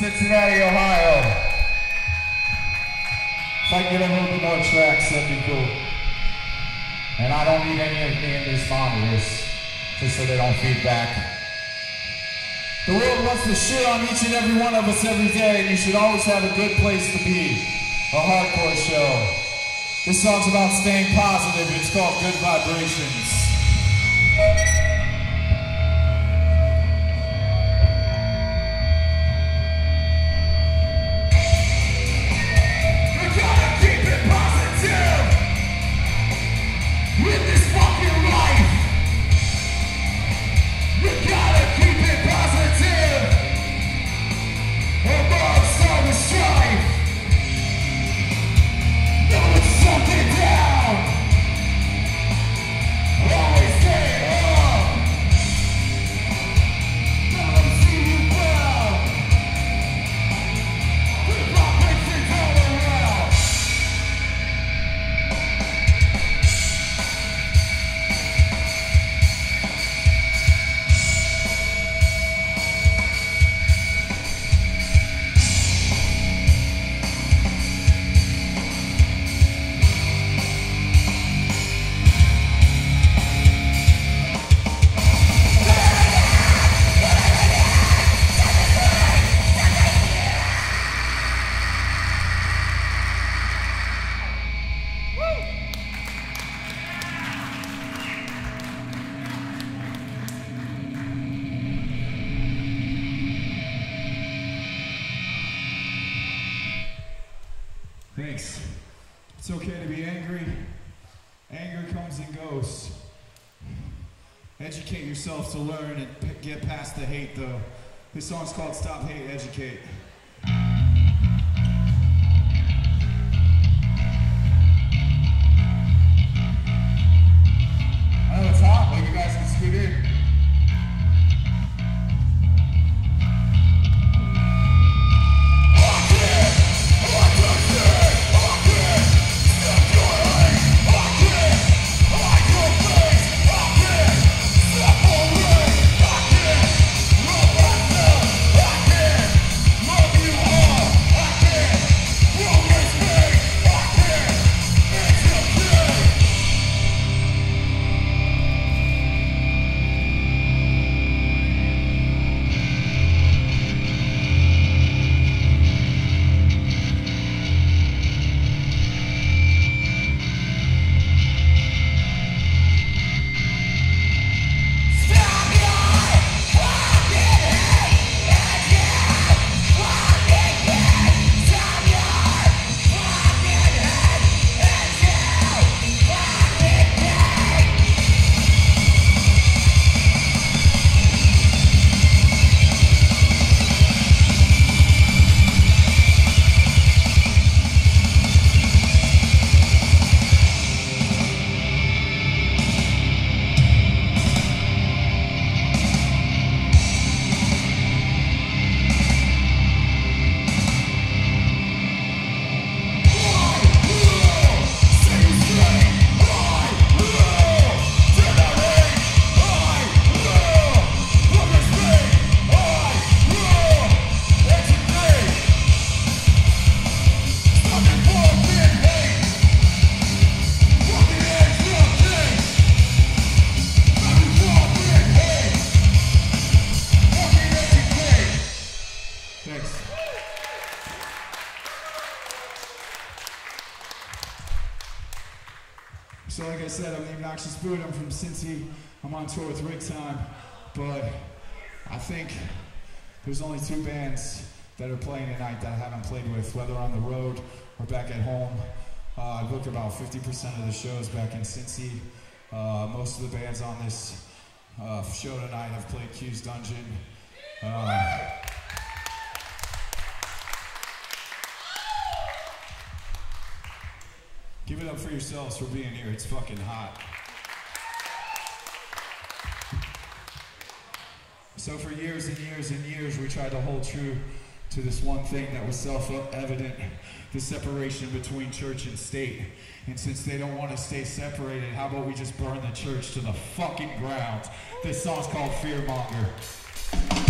Cincinnati, Ohio. If I get a little bit more tracks, that'd be cool. And I don't need any of me in these monitors, just so they don't feedback. The world wants to shit on each and every one of us every day, and you should always have a good place to be. A hardcore show. This song's about staying positive. It's called Good Vibrations. Thanks. It's okay to be angry. Anger comes and goes. Educate yourself to learn and get past the hate, though. This song's called Stop Hate, Educate. I know it's hot, but you guys can scoot in. Cincy. I'm on tour with Rig Time. But I think there's only two bands that are playing tonight that I haven't played with, whether on the road or back at home. Uh, I booked about 50% of the shows back in Cincy. Uh, most of the bands on this uh, show tonight have played Q's Dungeon. Uh, Give it up for yourselves for being here. It's fucking hot. So for years and years and years, we tried to hold true to this one thing that was self-evident, the separation between church and state. And since they don't want to stay separated, how about we just burn the church to the fucking ground? This song's called Fearmonger.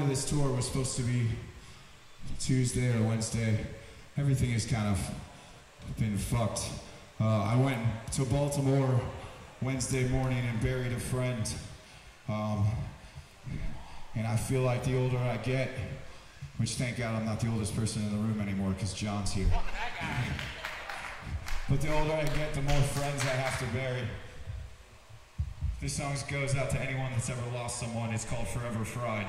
Of this tour was supposed to be Tuesday or Wednesday. Everything has kind of been fucked. Uh, I went to Baltimore Wednesday morning and buried a friend. Um, and I feel like the older I get, which thank God I'm not the oldest person in the room anymore because John's here. But the older I get, the more friends I have to bury. This song goes out to anyone that's ever lost someone. It's called Forever Fried.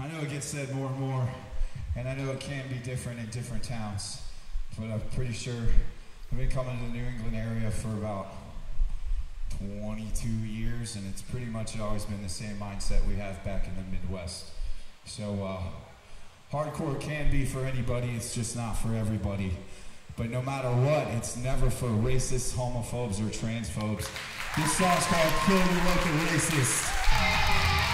I know it gets said more and more, and I know it can be different in different towns, but I'm pretty sure I've been coming to the New England area for about 22 years, and it's pretty much always been the same mindset we have back in the Midwest. So, uh, hardcore can be for anybody, it's just not for everybody. But no matter what, it's never for racists, homophobes, or transphobes. This song's called Kill Like a Racist.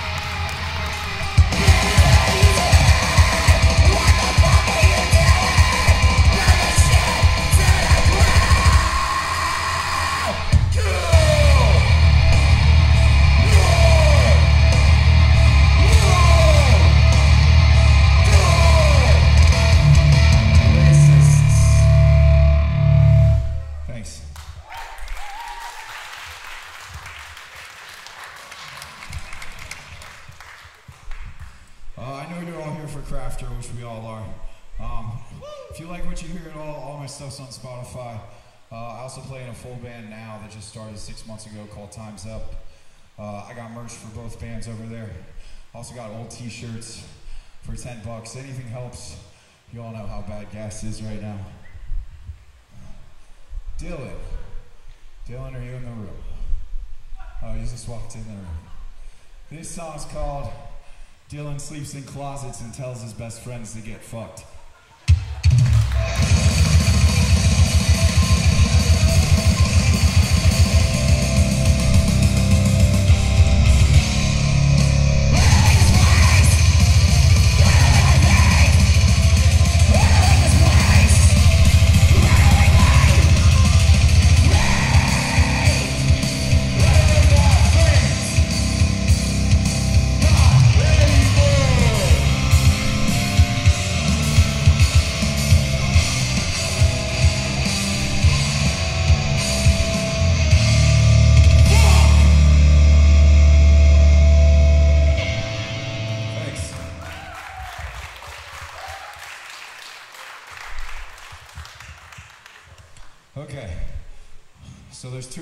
Full band now that just started six months ago called Time's Up. Uh, I got merch for both bands over there. Also got old t-shirts for 10 bucks. Anything helps. You all know how bad gas is right now. Dylan. Dylan, are you in the room? Oh, you just walked in the room. This song's called Dylan Sleeps in Closets and Tells His Best Friends to Get Fucked.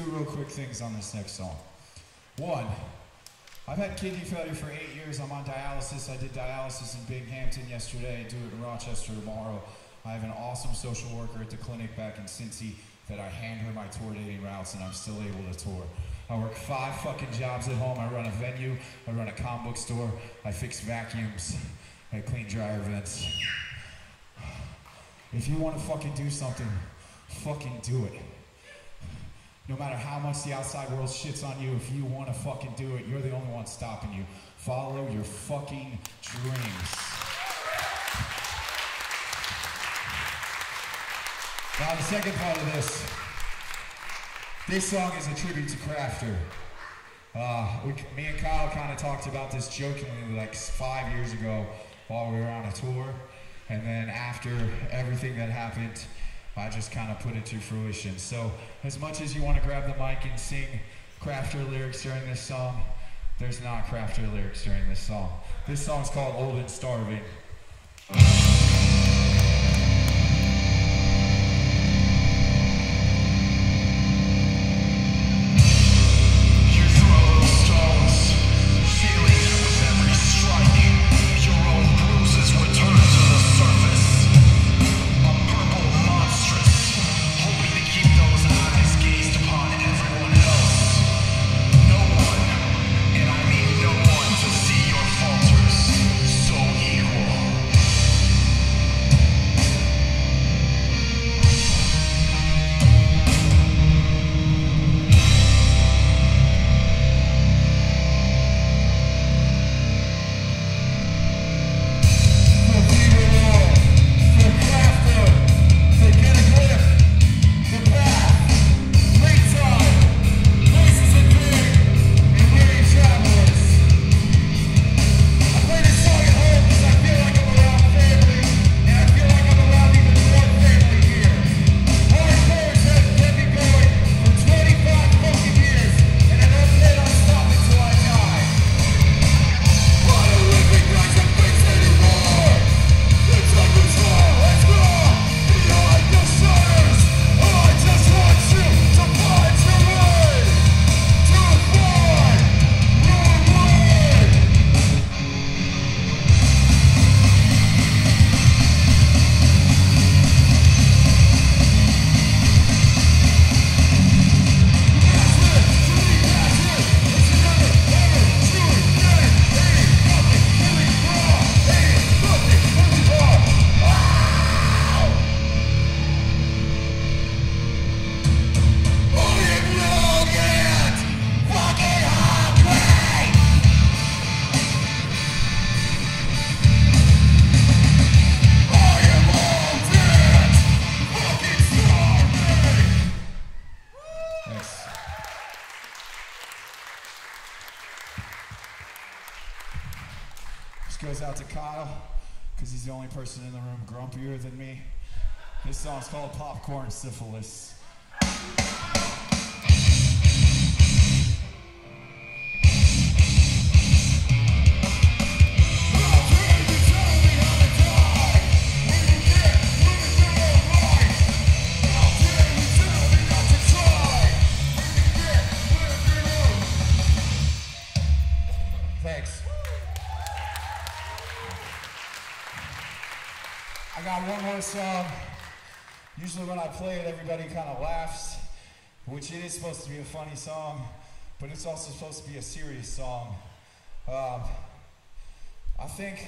Real quick things on this next song. One, I've had kidney failure for eight years. I'm on dialysis. I did dialysis in Binghamton yesterday. I do it in Rochester tomorrow. I have an awesome social worker at the clinic back in Cincy that I hand her my tour dating routes and I'm still able to tour. I work five fucking jobs at home. I run a venue. I run a comic book store. I fix vacuums. I clean dryer vents. If you want to fucking do something, fucking do it. No matter how much the outside world shits on you, if you want to fucking do it, you're the only one stopping you. Follow your fucking dreams. Now, the second part of this, this song is a tribute to Crafter. Uh, we, me and Kyle kind of talked about this jokingly like five years ago while we were on a tour. And then after everything that happened, I just kind of put it to fruition. So as much as you want to grab the mic and sing Crafter lyrics during this song, there's not Crafter lyrics during this song. This song's called Old and Starving. Only person in the room grumpier than me. This song's called Popcorn Syphilis. Everybody kind of laughs, which it is supposed to be a funny song, but it's also supposed to be a serious song. Um, I think,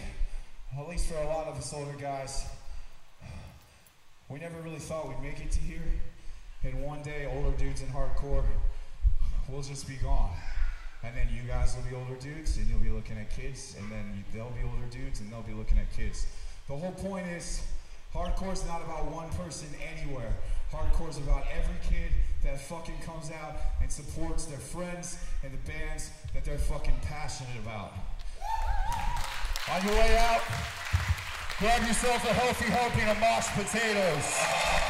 at least for a lot of us older guys, we never really thought we'd make it to here. And one day, older dudes in hardcore will just be gone. And then you guys will be older dudes, and you'll be looking at kids, and then they'll be older dudes, and they'll be looking at kids. The whole point is, hardcore's not about one person anywhere. Hardcore's about every kid that fucking comes out and supports their friends and the bands that they're fucking passionate about. On your way out, grab yourself a healthy helping of mashed potatoes.